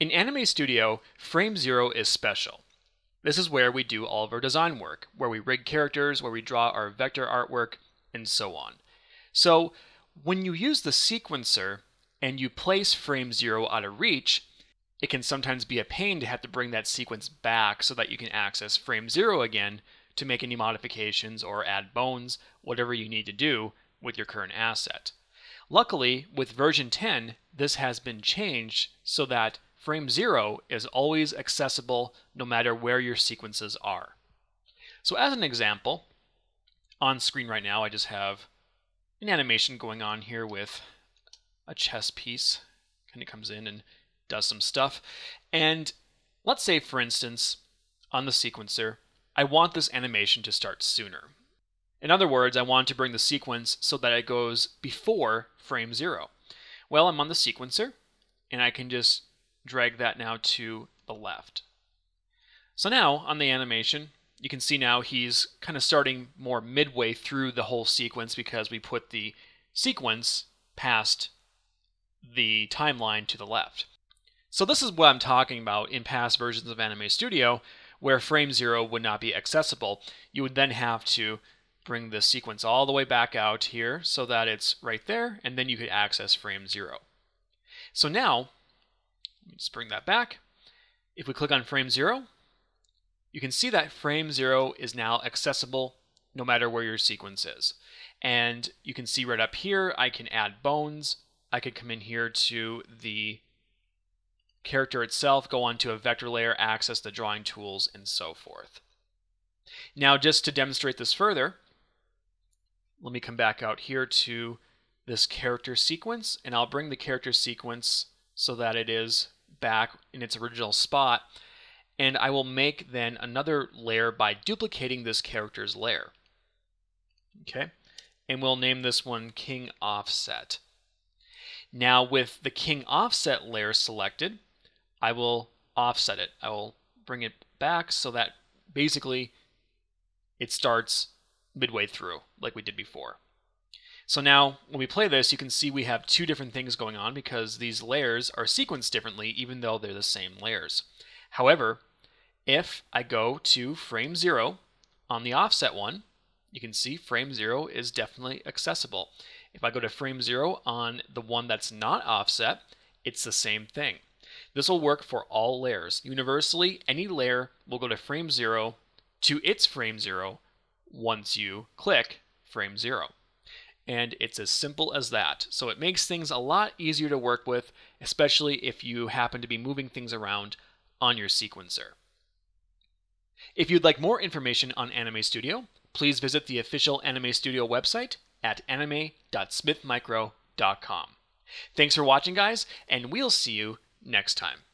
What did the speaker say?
In Anime Studio, Frame Zero is special. This is where we do all of our design work, where we rig characters, where we draw our vector artwork, and so on. So when you use the sequencer and you place frame zero out of reach, it can sometimes be a pain to have to bring that sequence back so that you can access frame zero again to make any modifications or add bones, whatever you need to do with your current asset. Luckily, with version 10, this has been changed so that frame 0 is always accessible no matter where your sequences are. So as an example, on screen right now I just have an animation going on here with a chess piece. Kind of comes in and does some stuff. And let's say, for instance, on the sequencer, I want this animation to start sooner. In other words, I want to bring the sequence so that it goes before frame zero. Well, I'm on the sequencer, and I can just drag that now to the left. So now, on the animation, you can see now he's kind of starting more midway through the whole sequence because we put the sequence past the timeline to the left. So this is what I'm talking about in past versions of Anime Studio, where frame zero would not be accessible. You would then have to bring the sequence all the way back out here so that it's right there, and then you could access frame zero. So now, let's bring that back. If we click on frame zero, you can see that frame zero is now accessible no matter where your sequence is. And you can see right up here, I can add bones. I could come in here to the character itself, go onto a vector layer, access the drawing tools, and so forth. Now, just to demonstrate this further, let me come back out here to this character sequence and I'll bring the character sequence so that it is back in its original spot and I will make then another layer by duplicating this character's layer. Okay, and we'll name this one King Offset. Now with the King Offset layer selected, I will offset it. I will bring it back so that basically it starts midway through, like we did before. So now, when we play this, you can see we have two different things going on because these layers are sequenced differently even though they're the same layers. However, if I go to frame 0 on the offset one, you can see frame 0 is definitely accessible. If I go to frame 0 on the one that's not offset, it's the same thing. This will work for all layers. Universally, any layer will go to frame 0 to its frame 0 once you click frame zero. And it's as simple as that. So it makes things a lot easier to work with, especially if you happen to be moving things around on your sequencer. If you'd like more information on Anime Studio, please visit the official Anime Studio website at anime.smithmicro.com. Thanks for watching, guys, and we'll see you next time.